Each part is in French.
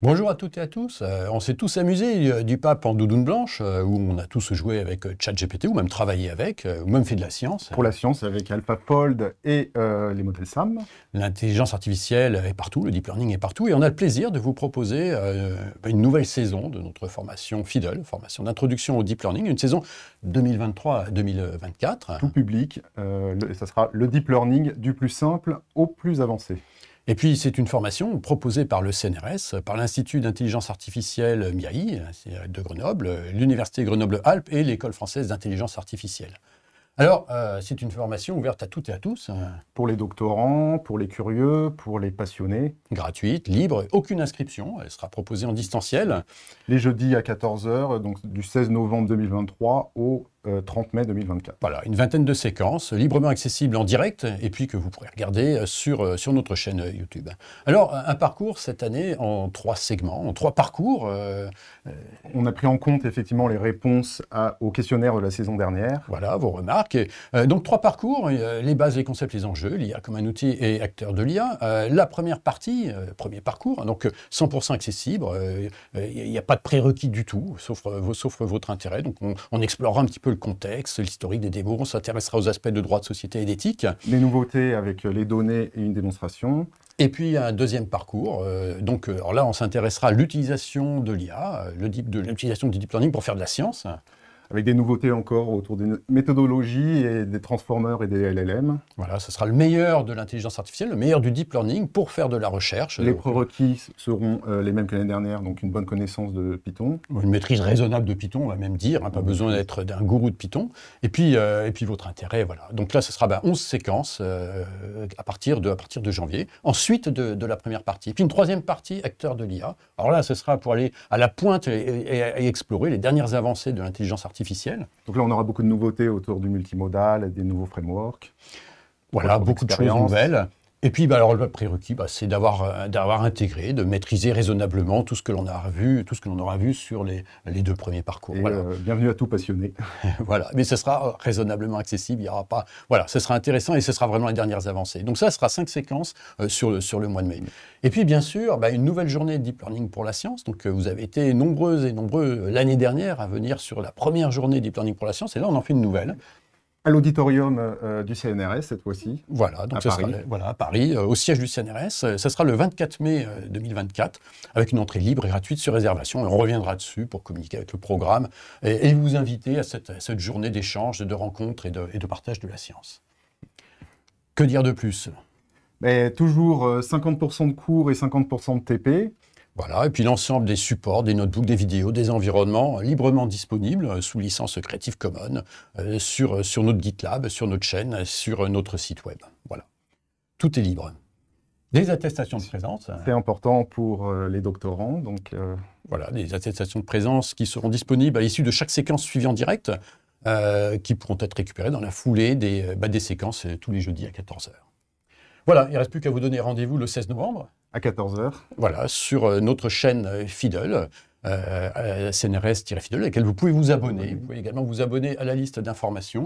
Bonjour à toutes et à tous. Euh, on s'est tous amusés euh, du pape en doudoune blanche, euh, où on a tous joué avec ChatGPT, ou même travaillé avec, ou même fait de la science. Pour la science, avec AlphaFold et les modèles SAM. L'intelligence artificielle est partout, le deep learning est partout, et on a le plaisir de vous proposer une nouvelle saison de notre formation FIDLE, formation d'introduction au deep learning, une saison 2023-2024. Tout public, et ça sera le deep learning du plus simple au plus avancé. Et puis, c'est une formation proposée par le CNRS, par l'Institut d'intelligence artificielle MIAI de Grenoble, l'Université Grenoble-Alpes et l'École française d'intelligence artificielle. Alors, euh, c'est une formation ouverte à toutes et à tous. Pour les doctorants, pour les curieux, pour les passionnés. Gratuite, libre, aucune inscription. Elle sera proposée en distanciel. Les jeudis à 14h, donc du 16 novembre 2023 au 30 euh, mai 2024. Voilà, une vingtaine de séquences librement accessibles en direct et puis que vous pourrez regarder euh, sur, euh, sur notre chaîne YouTube. Alors, un parcours cette année en trois segments, en trois parcours. On a pris en compte effectivement les réponses à, au questionnaire de la saison dernière. Voilà, vos remarques. donc, trois parcours, les bases, les concepts, les enjeux, l'IA comme un outil et acteur de l'IA. la première partie, premier parcours, donc 100% accessible, il n'y a pas de prérequis du tout, sauf, sauf votre intérêt. Donc, on, on explorera un petit peu le contexte, l'historique des démos. On s'intéressera aux aspects de droit de société et d'éthique. Les nouveautés avec les données et une démonstration. Et puis un deuxième parcours. Euh, donc, euh, alors là, on s'intéressera à l'utilisation de l'IA, euh, l'utilisation du deep learning pour faire de la science avec des nouveautés encore autour des méthodologies et des transformers et des LLM. Voilà, ce sera le meilleur de l'intelligence artificielle, le meilleur du deep learning pour faire de la recherche. Les prérequis seront euh, les mêmes que l'année dernière, donc une bonne connaissance de Python. Une maîtrise raisonnable de Python, on va même dire, hein, pas besoin d'être d'un gourou de Python. Et puis, euh, et puis votre intérêt, voilà. Donc là, ce sera 11 ben, séquences euh, à, partir de, à partir de janvier. Ensuite de, la première partie. Puis une troisième partie, acteur de l'IA. Alors là, ce sera pour aller à la pointe et explorer les dernières avancées de l'intelligence artificielle donc là, on aura beaucoup de nouveautés autour du multimodal, des nouveaux frameworks. Voilà, beaucoup de choses nouvelles. Et puis, bah, alors, le prérequis, bah, c'est d'avoir, euh, d'avoir intégré, de maîtriser raisonnablement tout ce que l'on a vu, tout ce que l'on aura vu sur les, les deux premiers parcours. Euh, bienvenue à tout passionné. voilà, mais ce sera raisonnablement accessible. Il y aura pas, voilà, ce sera intéressant et ce sera vraiment les dernières avancées. Donc ça, ce sera cinq séquences euh, sur, le, sur le mois de mai. Et puis, bien sûr, bah, une nouvelle journée de deep learning pour la science. Donc, vous avez été nombreuses et nombreux l'année dernière à venir sur la première journée de deep learning pour la science, et là, on en fait une nouvelle à l'auditorium euh, du CNRS cette fois-ci. Voilà, donc à Paris. Sera, voilà, à Paris, euh, au siège du CNRS. Ce sera le 24 mai 2024, euh, avec une entrée libre et gratuite sur réservation. Et on reviendra dessus pour communiquer avec le programme et, vous inviter à cette, journée d'échange, de rencontres et de, et de, partage de la science. Que dire de plus? Mais Toujours 50% de cours et 50% de TP. Voilà, et puis l'ensemble des supports, des notebooks, des vidéos, des environnements librement disponibles euh, sous licence Creative Commons euh, sur, euh, sur notre GitLab, sur notre chaîne, sur notre site web. Voilà. Tout est libre. Des attestations de présence. C'est important pour les doctorants. Donc, Voilà, des attestations de présence qui seront disponibles à l'issue de chaque séquence suivie en direct, qui pourront être récupérées dans la foulée des, bah, des séquences tous les jeudis à 14h. Voilà, il ne reste plus qu'à vous donner rendez-vous le 16 novembre. À 14h. Voilà, sur euh, notre chaîne euh, Fidel, euh, CNRS-Fidel, à laquelle vous pouvez vous abonner. Vous pouvez également vous abonner à la liste d'informations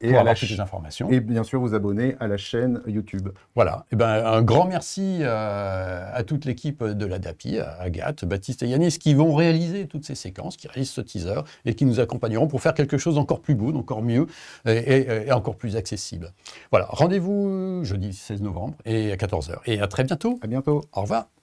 et à la des informations. Et bien sûr, vous abonner à la chaîne YouTube. Voilà. Et eh ben, un grand merci euh, à toute l'équipe de la DAPI, à Agathe, Baptiste et Yanis, qui vont réaliser toutes ces séquences, qui réalisent ce teaser et qui nous accompagneront pour faire quelque chose d'encore plus beau, d'encore mieux et, et, encore plus accessible. Voilà. Rendez-vous jeudi 16 novembre et à 14h. Et à très bientôt. À bientôt. Au revoir.